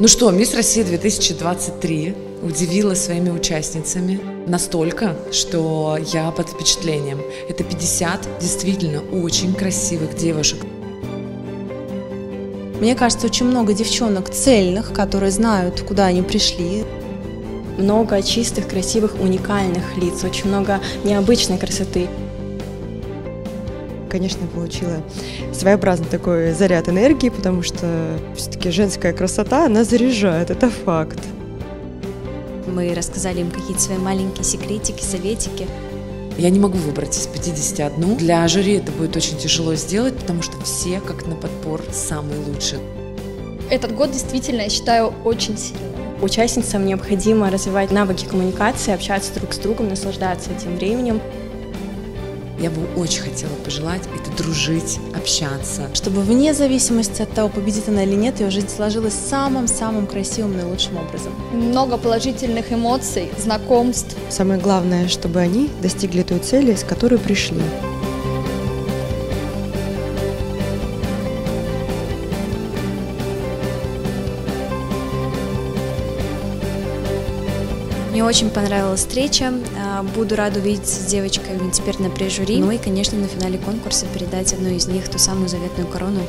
Ну что, Мисс Россия 2023 удивила своими участницами настолько, что я под впечатлением. Это 50 действительно очень красивых девушек. Мне кажется, очень много девчонок цельных, которые знают, куда они пришли. Много чистых, красивых, уникальных лиц, очень много необычной красоты. Конечно, получила своеобразный такой заряд энергии, потому что все-таки женская красота, она заряжает, это факт. Мы рассказали им какие-то свои маленькие секретики, советики. Я не могу выбрать из 51. Для жюри это будет очень тяжело сделать, потому что все, как на подбор, самые лучшие. Этот год действительно, я считаю, очень сильным. Участницам необходимо развивать навыки коммуникации, общаться друг с другом, наслаждаться этим временем. Я бы очень хотела пожелать это дружить, общаться. Чтобы вне зависимости от того, победит она или нет, ее жизнь сложилась самым-самым красивым, наилучшим образом. Много положительных эмоций, знакомств. Самое главное, чтобы они достигли той цели, с которой пришли. Мне очень понравилась встреча. А, буду рада увидеться с девочками теперь на прежури. Ну и, конечно, на финале конкурса передать одной из них ту самую заветную корону.